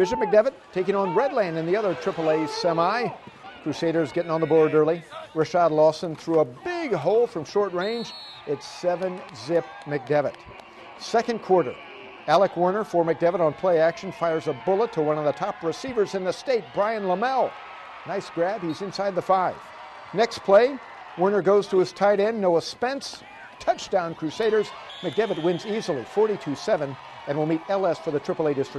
Bishop McDevitt taking on Red Land in the other AAA semi. Crusaders getting on the board early. Rashad Lawson threw a big hole from short range. It's 7 zip McDevitt. Second quarter, Alec Werner for McDevitt on play action fires a bullet to one of the top receivers in the state, Brian Lamell. Nice grab, he's inside the five. Next play, Werner goes to his tight end, Noah Spence. Touchdown, Crusaders. McDevitt wins easily, 42 7, and will meet LS for the AAA District